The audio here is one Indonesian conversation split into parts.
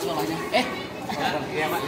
Pak. Eh. Iya, Pak.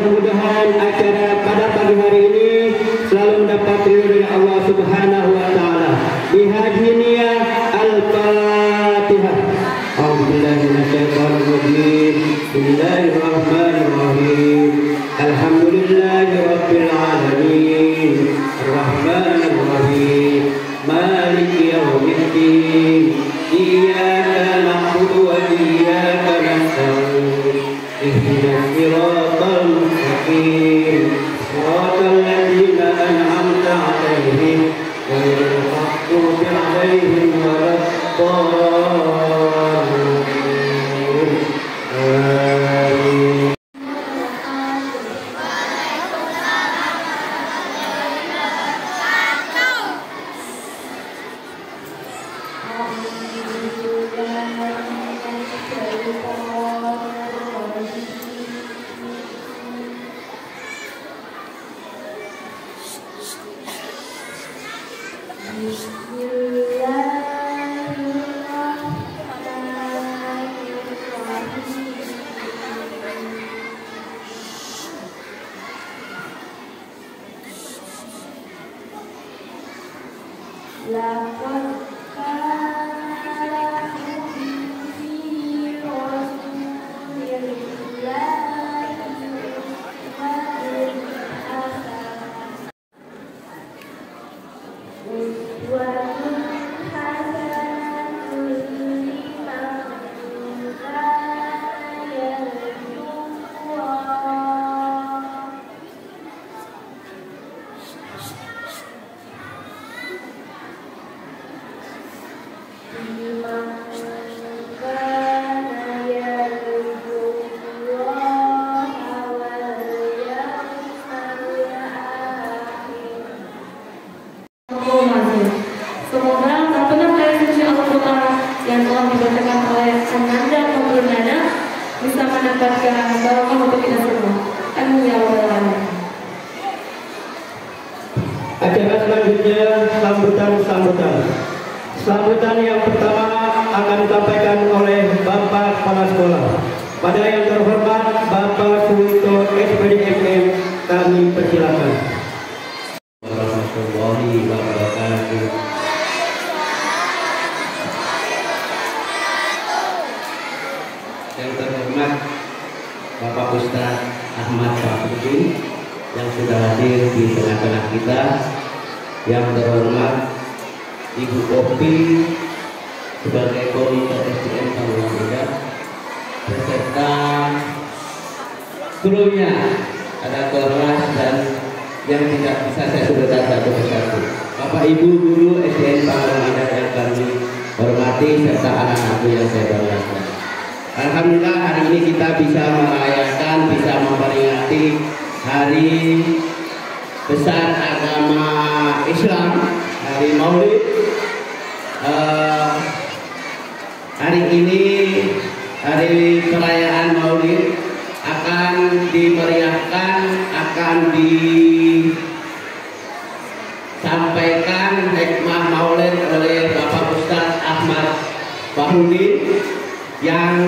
mudah-mudahan acara pada Oh. La yang terhormat Ibu Kopi sebagai komite SDM Kabupaten Medan beserta krunya ada kelas dan yang tidak bisa saya sebutkan satu persatu. Bapak Ibu Guru SDN Panggung Medan yang kami hormati serta anak-anakku yang saya banggakan. Alhamdulillah hari ini kita bisa merayakan, bisa memperingati hari besar agama Islam, hari Maulid. Uh, hari ini hari perayaan Maulid akan dimeriahkan, akan disampaikan hikmah Maulid oleh Bapak Ustadz Ahmad Bahudin yang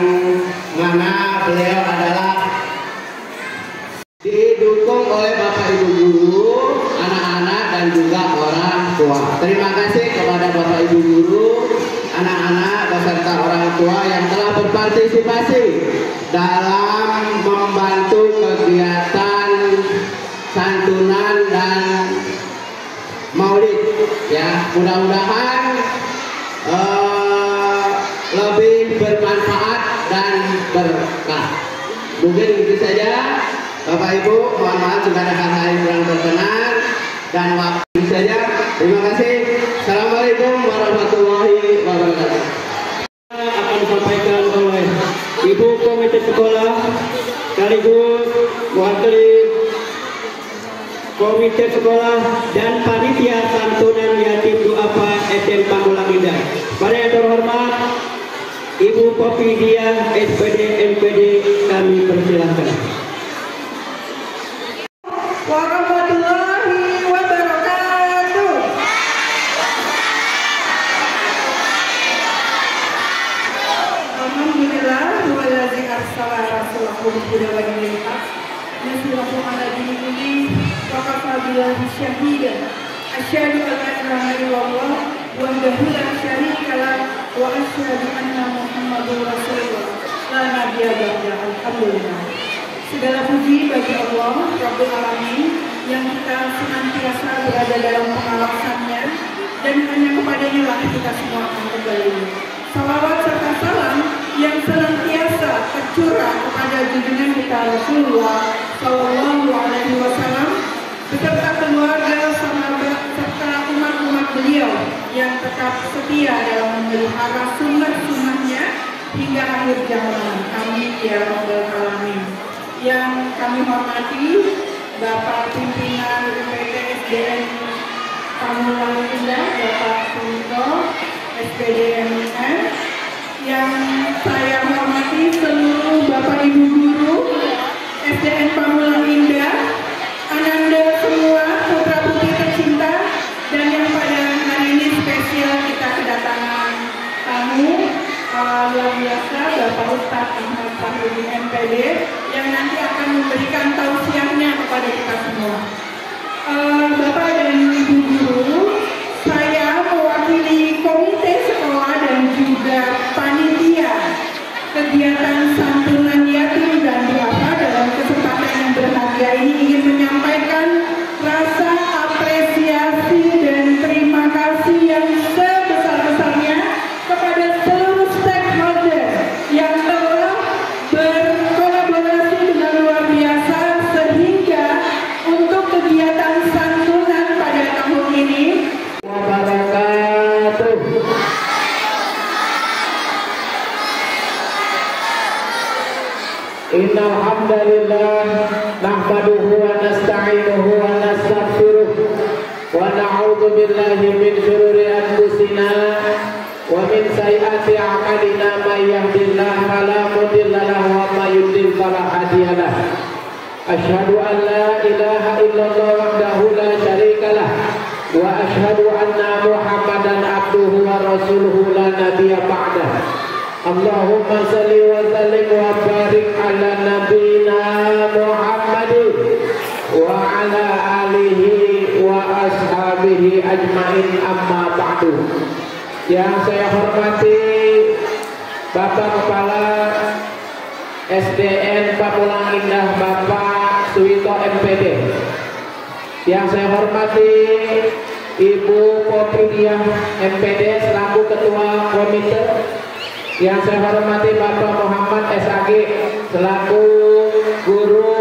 Terima kasih kepada Bapak Ibu guru, anak-anak beserta orang tua yang telah berpartisipasi dalam membantu kegiatan santunan dan maulid ya. Mudah-mudahan uh, lebih bermanfaat dan berkah. Mungkin itu saja. Bapak Ibu mohon maaf jika ada hal-hal yang kurang berkenan dan waktu saja terima kasih Assalamualaikum warahmatullahi wabarakatuh akan disampaikan oleh Ibu Komite Sekolah sekaligus mewakili Komite Sekolah dan Panitia Santunan Yatim Duafa SDN Pamulang Indah. Pada yang terhormat Ibu Popi Dia SPD MPD kami persilahkan. Billahi syahidan asyhadu an la ilaha illallah wahdahu la syarika lah wa asyhadu anna muhammadar rasulullah. La nabiyya ba'da alhamdulillah. Segala puji bagi Allah Rabbul Alamin yang kita senantiasa berada dalam pengawasannya dan hanya kepadanya lah kita semua akan kembali. Salawat serta salam yang senantiasa tercurah kepada junjungan kita Rasulullah Sallallahu Alaihi Wasallam beserta keluarga, sahabat serta umat-umat beliau yang tetap setia dalam memelihara sunnah-sunnahnya hingga akhir zaman. Amin ya Rabbal Alamin. Yang kami hormati Bapak Pimpinan UPT SDN Pamulang Indah, Bapak Sunto, SPD MUN, yang saya hormati seluruh Bapak Ibu Guru SDN Pamulang Indah, Ananda luar biasa Bapak Ustadz Ahmad Fahruddin MPD yang nanti akan memberikan tausiahnya kepada kita semua. Innal hamdalillah nahmaduhu wa nasta'inuhu wa nastaghfiruh wa na'udzu billahi min shururi anfusina wa min sayyiati a'malina may yahdihillahu fala mudilla lahu wa may yudlil fala hadiya lahu. Ashhadu an la ilaha illallah wahdahu la syarika lah wa ashhadu anna Muhammadan abduhu wa Allahumma salli wa sallim wa barik ala nabiyina Muhammadin wa ala alihi wa ashabihi ajmain amma ba'du. Yang saya hormati Bapak Kepala SDN Pamulang Indah Bapak Suwito MPD. Yang saya hormati Ibu Popidia MPD selaku Ketua Komite. Yang saya hormati Bapak Muhammad SAG selaku Guru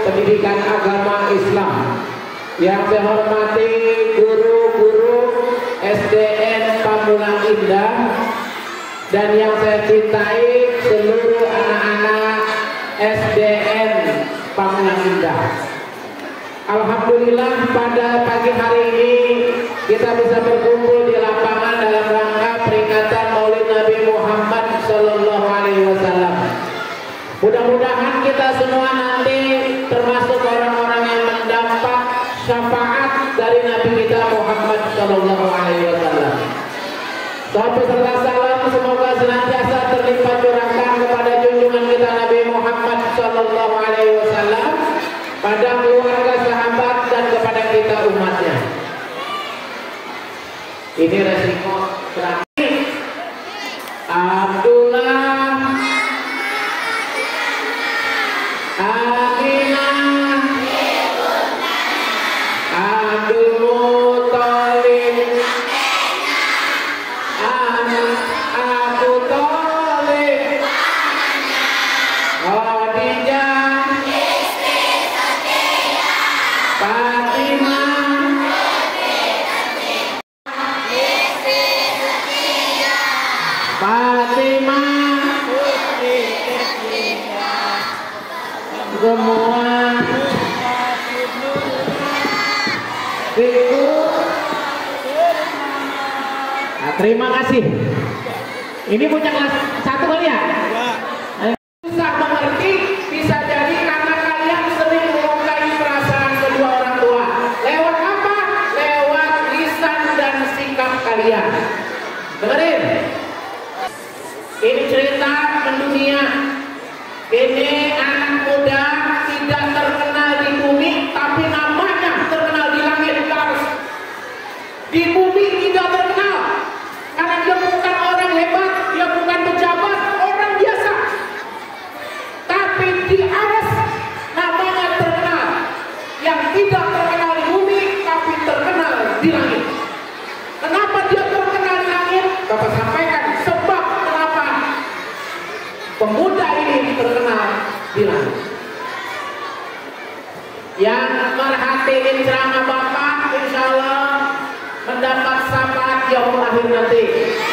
Pendidikan Agama Islam. Yang saya hormati guru-guru SDN Pamulang Indah dan yang saya cintai seluruh anak-anak SDN Pamulang Indah. Alhamdulillah pada pagi hari ini kita bisa berkumpul di lapangan dalam rangka peringatan Maulid Muhammad Sallallahu Alaihi Wasallam. Mudah-mudahan kita semua nanti termasuk orang-orang yang mendapat syafaat dari Nabi kita Muhammad Sallallahu Alaihi Wasallam. Salam beserta salam semoga senantiasa terlipat curahkan kepada junjungan kita Nabi Muhammad Sallallahu Alaihi Wasallam pada keluarga sahabat dan kepada kita umatnya. Ini resiko semua nah, terima kasih. Ini punya kelas satu kali ya di bumi tidak terkenal karena dia bukan orang hebat dia bukan pejabat orang biasa. Tapi di atas namanya terkenal. Yang tidak terkenal di bumi tapi terkenal di langit. Kenapa dia terkenal di langit? Bapak sampaikan sebab kenapa pemuda ini terkenal di langit. Yang merhatiin ceramah Bapak insya Allah mendapat syafaat yang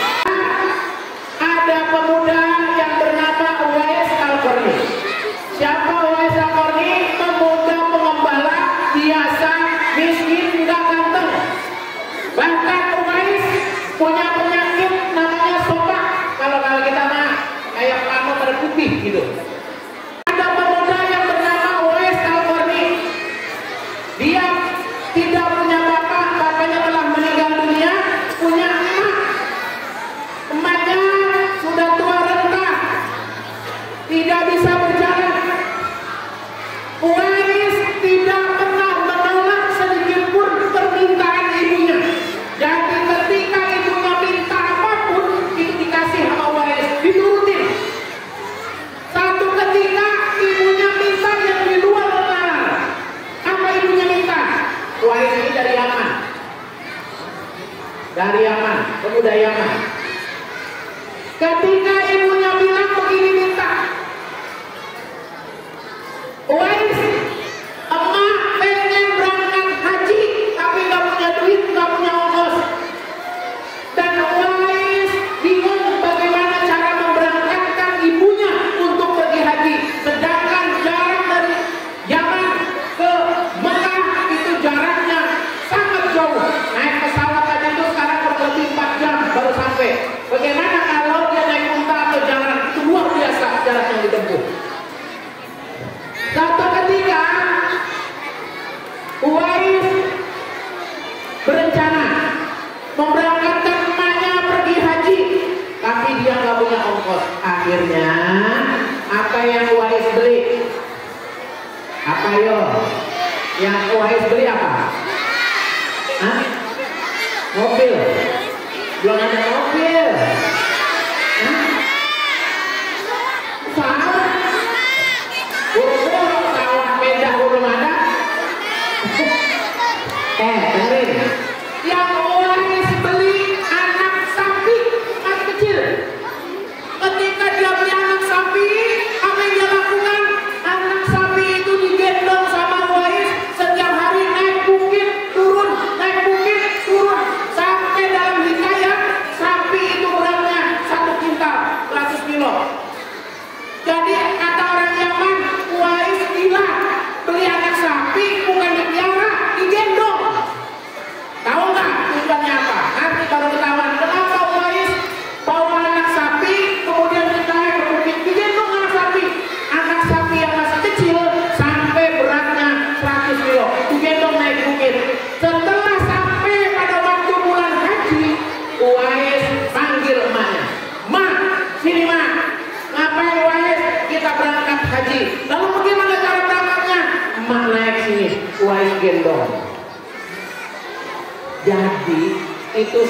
Ok.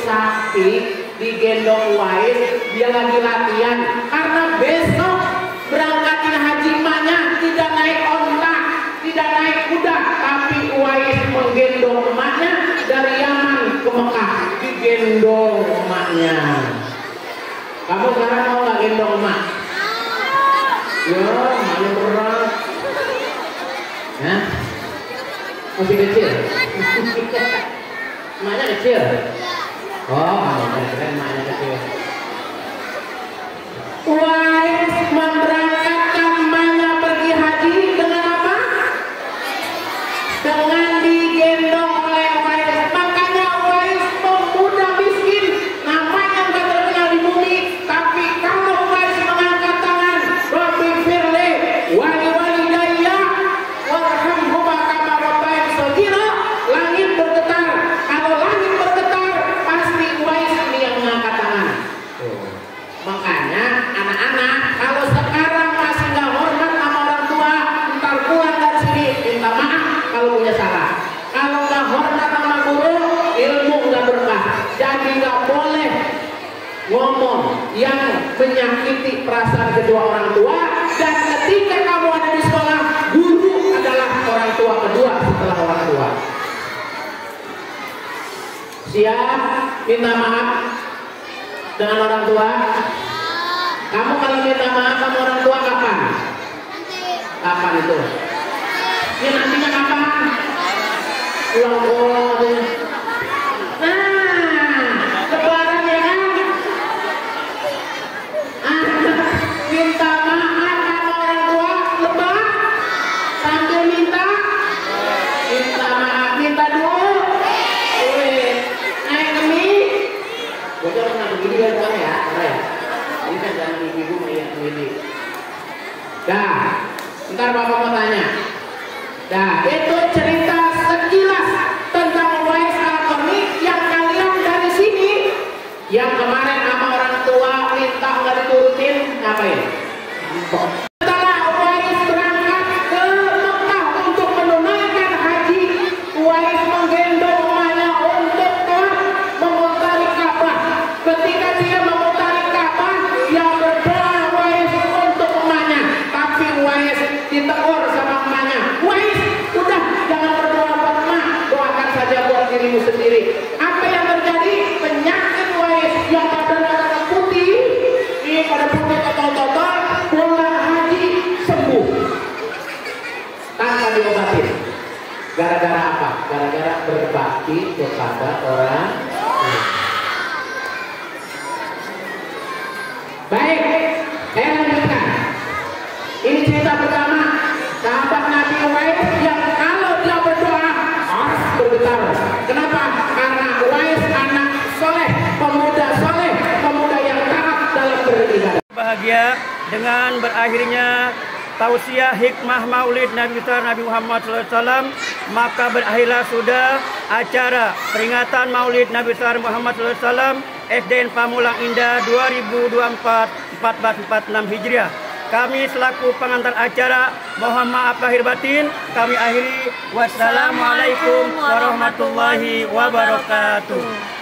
Sapi digendong Wais dia lagi latihan karena besok berangkatin haji emaknya tidak naik onta, tidak naik kuda, tapi Wais menggendong emaknya dari Yaman ke Mekah digendong emaknya. Kamu sekarang mau nggak gendong emak? Ya, malu berat. Ya? Masih kecil? Emaknya kecil? Oh, keren, emaknya kecil. Wais memberangkatkan emaknya pergi haji dengan apa? Dengan digendong oleh Wais. Makanya Wais pemuda miskin. Namanya nggak terkenal di bumi. Tapi kalau Wais mengangkat tangan. Rabbi firli wali wali daya. Warhamhuma kama rabbayani shaghira. Langit bergetar. Kalau langit bergetar, pasti Wais ini yang mengangkat tangan. Makanya anak-anak kalau sekarang masih nggak hormat sama orang tua, ntar pulang dari sini minta maaf kalau punya salah. Kalau nggak hormat sama guru, ilmu nggak berkah. Jadi nggak boleh ngomong yang menyakiti perasaan kedua orang tua. Dan ketika kamu ada di sekolah, guru adalah orang tua kedua setelah orang tua. Siap minta maaf dengan orang tua? Kamu kalau minta maaf sama orang tua kapan? Kapan itu? Ya nantinya kapan? Ulang tahun. Nah, lebaran ya kan? Ah, minta maaf sama orang tua lebah sambil minta minta maaf minta dulu Wih, naik demi gue jangan pernah begini ya tuan ya keren ini kan jangan ibu-ibu begini dah. Ntar bapak mau tanya. Dah. Itu cerita sekilas tentang Wais Al-Qarni yang kalian dari sini yang kemarin sama orang tua minta nggak diturutin ngapain setelah kepada orang baik saya lanjutkan. Ini cerita pertama. Sahabat Nabi Uwais yang kalau dia berdoa harus bergetar. Kenapa? karena Uwais anak soleh pemuda soleh pemuda yang taat dalam beribadah. Bahagia dengan berakhirnya tausiah hikmah maulid Nabi Nabi Muhammad SAW maka berakhirlah sudah acara peringatan maulid Nabi besar Muhammad SAW SDN Pamulang Indah 2024 1446 Hijriah. Kami selaku pengantar acara mohon maaf lahir batin kami akhiri. Wassalamualaikum warahmatullahi wabarakatuh